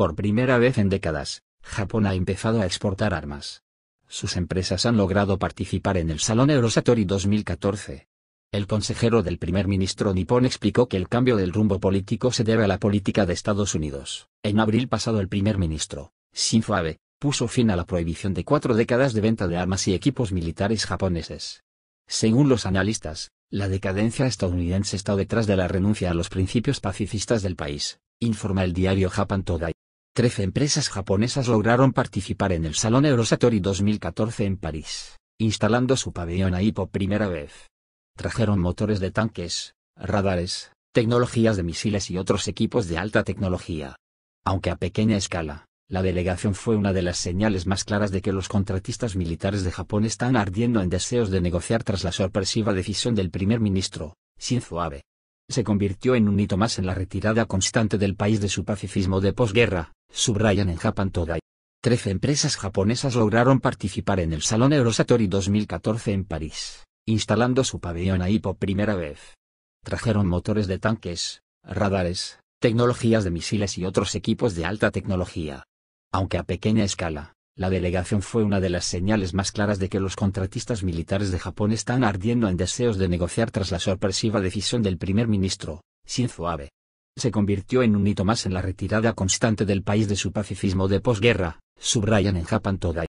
Por primera vez en décadas, Japón ha empezado a exportar armas. Sus empresas han logrado participar en el Salón Eurosatori 2014. El consejero del primer ministro nipón explicó que el cambio del rumbo político se debe a la política de Estados Unidos. En abril pasado el primer ministro, Shinzo Abe, puso fin a la prohibición de cuatro décadas de venta de armas y equipos militares japoneses. Según los analistas, la decadencia estadounidense está detrás de la renuncia a los principios pacifistas del país, informa el diario Japan Today. Trece empresas japonesas lograron participar en el Salón Eurosatori 2014 en París, instalando su pabellón ahí por primera vez. Trajeron motores de tanques, radares, tecnologías de misiles y otros equipos de alta tecnología. Aunque a pequeña escala, la delegación fue una de las señales más claras de que los contratistas militares de Japón están ardiendo en deseos de negociar tras la sorpresiva decisión del primer ministro, Shinzo Abe. Se convirtió en un hito más en la retirada constante del país de su pacifismo de posguerra, subrayan en Japan Today. Trece empresas japonesas lograron participar en el Salón Eurosatori 2014 en París, instalando su pabellón ahí por primera vez. Trajeron motores de tanques, radares, tecnologías de misiles y otros equipos de alta tecnología. Aunque a pequeña escala, la delegación fue una de las señales más claras de que los contratistas militares de Japón están ardiendo en deseos de negociar tras la sorpresiva decisión del primer ministro, Shinzo Abe. Se convirtió en un hito más en la retirada constante del país de su pacifismo de posguerra, subrayan en Japan Today.